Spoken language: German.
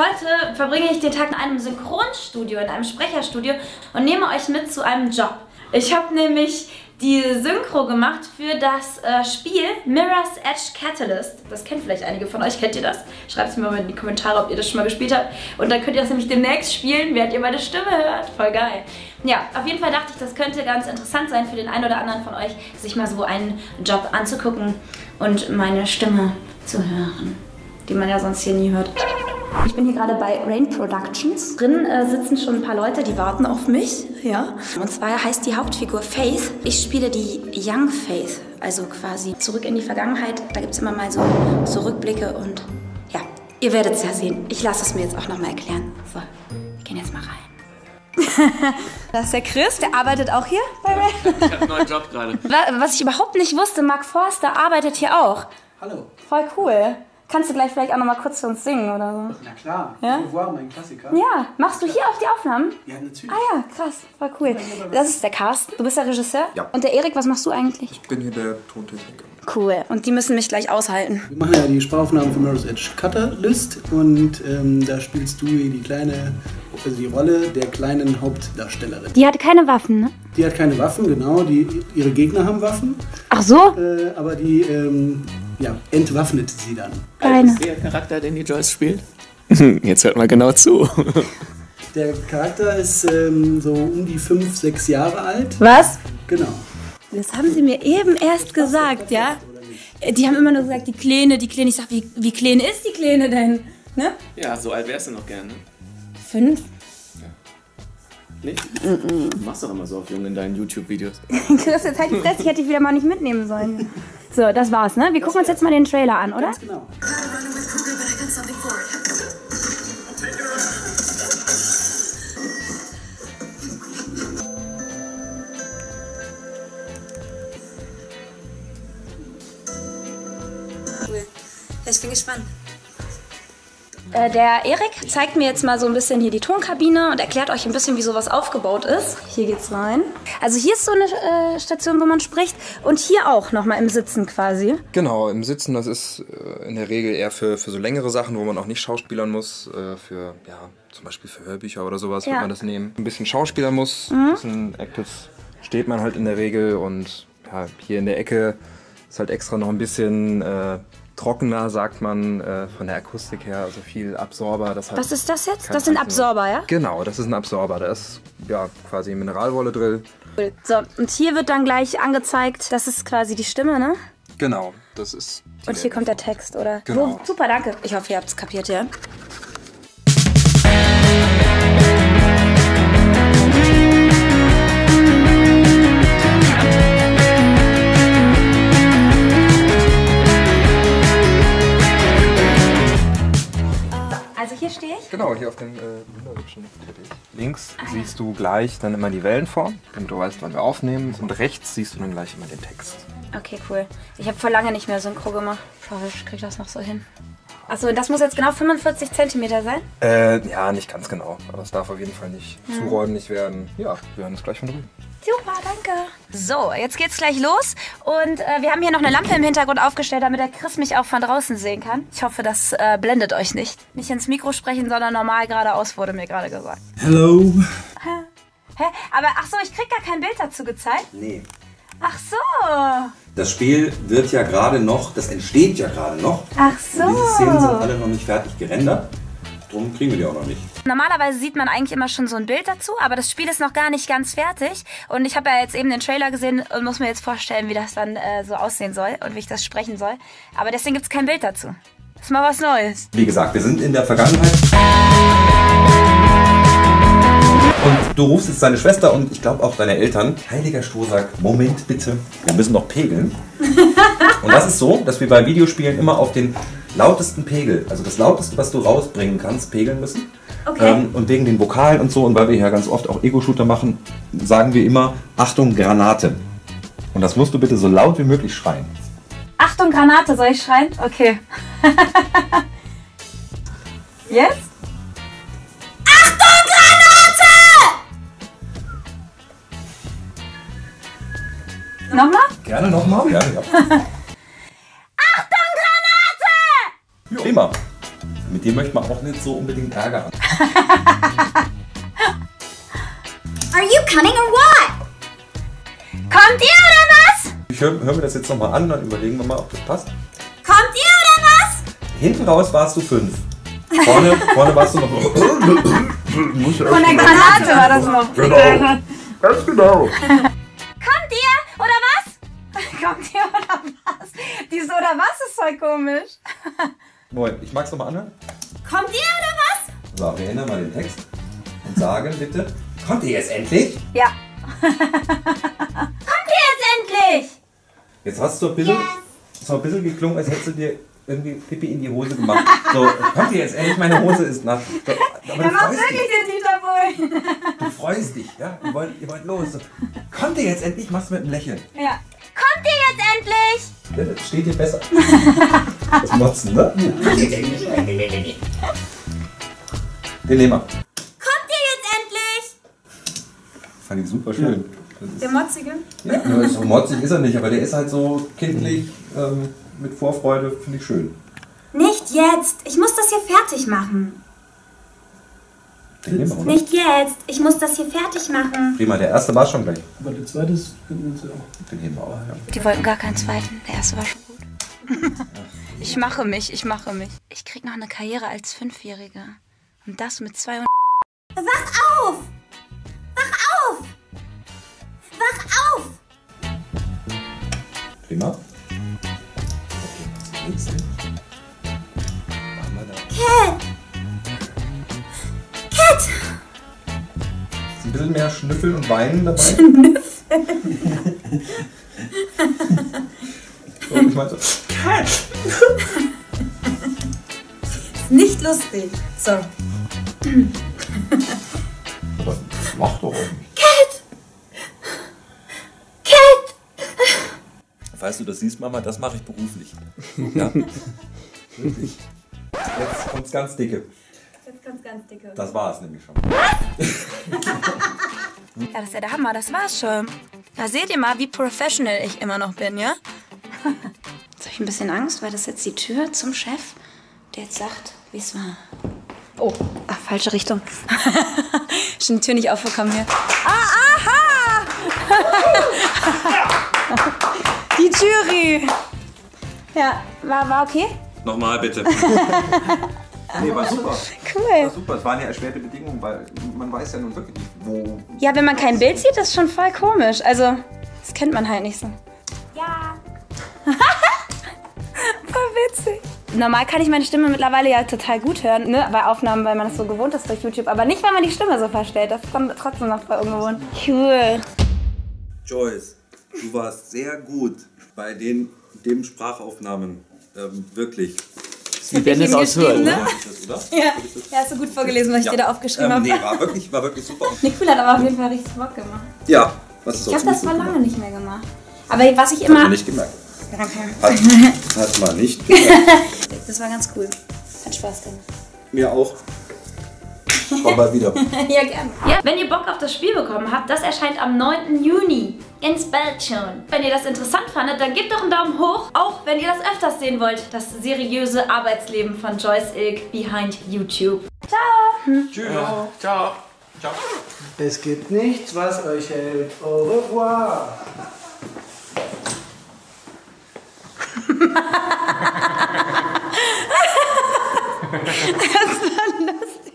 Heute verbringe ich den Tag in einem Synchronstudio, in einem Sprecherstudio und nehme euch mit zu einem Job. Ich habe nämlich die Synchro gemacht für das äh, Spiel Mirror's Edge Catalyst. Das kennt vielleicht einige von euch. Kennt ihr das? Schreibt es mir mal in die Kommentare, ob ihr das schon mal gespielt habt. Und dann könnt ihr das nämlich demnächst spielen, während ihr meine Stimme hört. Voll geil. Ja, auf jeden Fall dachte ich, das könnte ganz interessant sein für den einen oder anderen von euch, sich mal so einen Job anzugucken und meine Stimme zu hören, die man ja sonst hier nie hört. Ich bin hier gerade bei Rain Productions. Drin äh, sitzen schon ein paar Leute, die warten auf mich. Ja. Und zwar heißt die Hauptfigur Faith. Ich spiele die Young Faith, also quasi zurück in die Vergangenheit. Da gibt es immer mal so, so Rückblicke und ja, ihr werdet es ja sehen. Ich lasse es mir jetzt auch nochmal erklären. So, wir gehen jetzt mal rein. das ist der Chris, der arbeitet auch hier bei Rain. Ich habe einen neuen Job gerade. Was ich überhaupt nicht wusste, Mark Forster arbeitet hier auch. Hallo. Voll cool. Kannst du gleich vielleicht auch noch mal kurz für uns singen oder so? Na klar. Ja? Au revoir, mein Klassiker. Ja, machst du hier auch die Aufnahmen? Ja, natürlich. Ah ja, krass, voll cool. Das ist der Carsten, du bist der Regisseur? Ja. Und der Erik, was machst du eigentlich? Ich bin hier der Tontechniker. Cool, und die müssen mich gleich aushalten. Wir machen ja die Sprachaufnahmen von Mirror's Edge Catalyst und ähm, da spielst du die kleine, also die Rolle der kleinen Hauptdarstellerin. Die hat keine Waffen, ne? Die hat keine Waffen, genau. Die, ihre Gegner haben Waffen, Ach so? äh, aber die ähm, ja, entwaffnet sie dann. Keine. Der Charakter, den die Joyce spielt? Jetzt hört mal genau zu. Der Charakter ist ähm, so um die fünf, sechs Jahre alt. Was? Genau. Das haben sie mir eben erst gesagt, ja? Die haben immer nur gesagt, die Kleine, die Kleine. Ich sag, wie, wie klein ist die Kleine denn? Ne? Ja, so alt wärst du noch gerne. Fünf? Nicht? Du machst doch immer so auf Jungen in deinen YouTube-Videos. Chris, jetzt halt die Fresse, ich hätte dich wieder mal nicht mitnehmen sollen. So, das war's, ne? Wir gucken uns jetzt mal den Trailer an, oder? Ganz genau. Cool. Ich bin gespannt. Äh, der Erik zeigt mir jetzt mal so ein bisschen hier die Tonkabine und erklärt euch ein bisschen, wie sowas aufgebaut ist. Hier geht's rein. Also hier ist so eine äh, Station, wo man spricht und hier auch nochmal im Sitzen quasi. Genau, im Sitzen, das ist äh, in der Regel eher für, für so längere Sachen, wo man auch nicht schauspielern muss. Äh, für, ja, zum Beispiel für Hörbücher oder sowas Ja. wird man das nehmen. Ein bisschen schauspielern muss, ein bisschen Actors steht man halt in der Regel und ja, hier in der Ecke ist halt extra noch ein bisschen äh, trockener, sagt man, äh, von der Akustik her, also viel Absorber. Das hat Was ist das jetzt? Das sind. Absorber, ja? Genau, das ist ein Absorber. Da ist ja quasi Mineralwolle drin. Cool. So, und hier wird dann gleich angezeigt, das ist quasi die Stimme, ne? Genau, das ist. Und hier kommt der Text, oder? Genau. Wo, super, danke. Ich hoffe, ihr habt es kapiert, ja? Du gleich dann immer die Wellenform, damit du weißt, wann wir aufnehmen. Und rechts siehst du dann gleich immer den Text. Okay, cool. Ich habe vor lange nicht mehr Synchro gemacht. Ich hoffe, ich kriege das noch so hin. Achso, das muss jetzt genau 45 Zentimeter sein? Äh, ja, nicht ganz genau. Aber es darf auf jeden Fall nicht zu räumlich werden. Ja, wir hören es gleich von drüben. Super, danke. So, jetzt geht's gleich los. Und äh, wir haben hier noch eine Lampe im Hintergrund aufgestellt, damit der Chris mich auch von draußen sehen kann. Ich hoffe, das äh, blendet euch nicht. Nicht ins Mikro sprechen, sondern normal geradeaus, wurde mir gerade gesagt. Hello. Hä? Aber ach so, ich krieg gar kein Bild dazu gezeigt. Nee. Ach so. Das Spiel wird ja gerade noch, das entsteht ja gerade noch. Ach so. Und diese Szenen sind alle noch nicht fertig gerendert. Drum kriegen wir die auch noch nicht. Normalerweise sieht man eigentlich immer schon so ein Bild dazu, aber das Spiel ist noch gar nicht ganz fertig. Und ich habe ja jetzt eben den Trailer gesehen und muss mir jetzt vorstellen, wie das dann äh, so aussehen soll und wie ich das sprechen soll. Aber deswegen gibt's kein Bild dazu. Das ist mal was Neues. Wie gesagt, wir sind in der Vergangenheit. Und du rufst jetzt deine Schwester und ich glaube auch deine Eltern. Heiliger Stroh sagt, Moment bitte, wir müssen noch pegeln. Und das ist so, dass wir bei Videospielen immer auf den lautesten Pegel, also das lauteste, was du rausbringen kannst, pegeln müssen. Okay. Ähm, und wegen den Vokalen und so, und weil wir hier ganz oft auch Ego-Shooter machen, sagen wir immer, Achtung, Granate. Und das musst du bitte so laut wie möglich schreien. Achtung, Granate, soll ich schreien? Okay. Jetzt? Achtung, Granate! Nochmal? Gerne nochmal? Gerne, ja. Prima. Mit dir möchte man auch nicht so unbedingt Ärger an. Are you cunning or what? Kommt ihr oder was? Ich höre hör mir das jetzt nochmal an, dann überlegen wir mal, ob das passt. Kommt ihr oder was? Hinten raus warst du fünf. Vorne, vorne warst du noch. Von der Granate war das noch. Genau. Ganz genau. Kommt ihr oder was? Kommt ihr oder was? Dieses oder was ist voll komisch. Moment, ich mag's nochmal anhören. Kommt ihr oder was? So, wir ändern mal den Text und sagen bitte, kommt ihr jetzt endlich? Ja. Kommt ihr jetzt endlich? Jetzt hast du ein bisschen, so ein bisschen geklungen, als hättest du dir irgendwie Pipi in die Hose gemacht. So, kommt ihr jetzt endlich, meine Hose ist nass. So, aber du freust, dich, den Dieter Bohlen. du freust dich, ja? Ihr wollt, ihr wollt los. So, kommt ihr jetzt endlich, machst du mit einem Lächeln. Ja. Kommt ihr jetzt endlich? Ja, das steht dir besser. Das Motzen, ne? Den nehmen wir. Kommt ihr jetzt endlich? Fand ich super schön. Der Motzige? Ja, so motzig ist er nicht, aber der ist halt so kindlich, ähm, mit Vorfreude, finde ich schön. Nicht jetzt. Ich muss das hier fertig machen. Den nehmen wir, oder? Nicht jetzt. Ich muss das hier fertig machen. Prima, der erste war schon gleich. Aber der zweite ist finden wir uns auch. Den nehmen wir auch, ja. Die wollten gar keinen zweiten. Der erste war schon gut. Ich mache mich, ich mache mich. Ich krieg noch eine Karriere als Fünfjähriger. Und das mit zwei und Wach auf! Wach auf! Wach auf! Prima. Ein bisschen mehr Schnüffeln und Weinen dabei. so, ich meine so, Nicht lustig. So. aber mach doch nicht. Cat! Falls du das siehst, Mama, das mache ich beruflich. Ja. Wirklich. Jetzt kommt's ganz dicke. Ganz dicke. Das war es nämlich schon. Ja, das ist ja der Hammer, das war's schon. Da seht ihr mal, wie professional ich immer noch bin, ja? Jetzt habe ich ein bisschen Angst, weil das ist jetzt die Tür zum Chef, der jetzt sagt, wie es war. Oh, ach, falsche Richtung. Schon die Tür nicht aufgekommen hier. Ah, aha! die Jury. Ja, war, war okay? Nochmal bitte. nee, war super. Cool. War super. Es waren ja erschwerte Bedingungen, weil man weiß ja nun wirklich nicht, wo. Ja, wenn man kein Bild sieht, ist schon voll komisch. Also, das kennt man halt nicht so. Ja. Voll witzig. Normal kann ich meine Stimme mittlerweile ja total gut hören, ne? Bei Aufnahmen, weil man das so gewohnt ist durch YouTube. Aber nicht, wenn man die Stimme so verstellt. Das ist dann trotzdem noch voll ungewohnt. Cool. Joyce, du warst sehr gut bei den, dem Sprachaufnahmen. Ähm, wirklich. Wie Dennis aus Hürden. ne? Oder? Ja. ja, hast du gut vorgelesen, was ich dir da aufgeschrieben ähm, Nee, habe. war wirklich, war wirklich super. Nick Cool hat aber auf jeden Fall richtig Bock gemacht. Ja, was ist Ich habe das vor lange nicht mehr gemacht. Aber was ich immer. Hat man nicht gemerkt. Danke. Hat, hat man nicht gemerkt. Das war ganz cool. Hat Spaß gemacht. Mir auch. Komm mal wieder. Ja, gerne. Ja, wenn ihr Bock auf das Spiel bekommen habt, das erscheint am 9. Juni. Ganz bald schon. Wenn ihr das interessant fandet, dann gebt doch einen Daumen hoch. Auch wenn ihr das öfters sehen wollt. Das seriöse Arbeitsleben von Joyce Ilk behind YouTube. Ciao. Es gibt nichts, was euch hält. Au revoir.